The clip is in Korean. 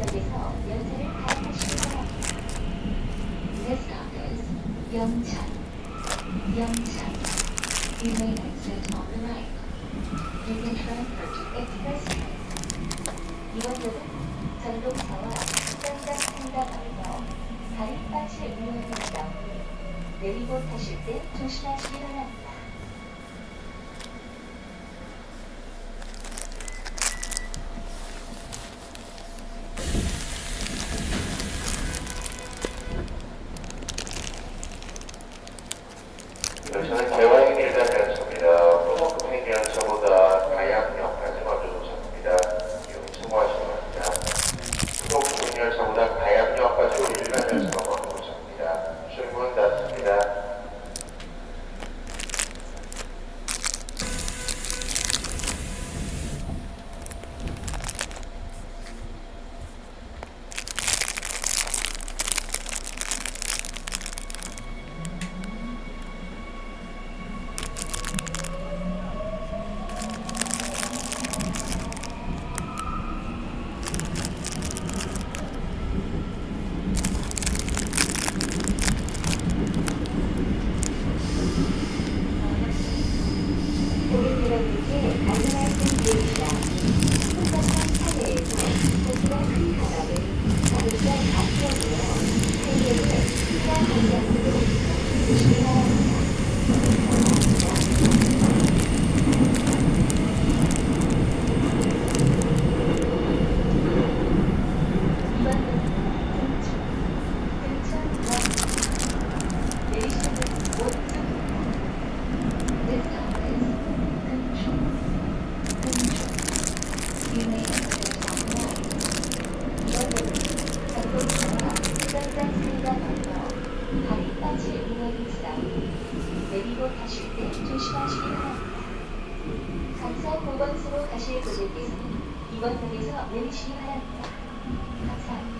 역에서 연세를 가입하시기 바랍니다. This stop is Yongchun. Yongchun. You may exit on the right. You can transfer to express train. 이번역은 전동차와 쌍장 상담하며 다리 빠질 우회입니다. 내리고 타실 때 조심하시기 바랍니다. gracias. 주십시오. 각사 5번수로 가실 고객께서는 2번역에서 내리시기 바랍니다. 감사합니다.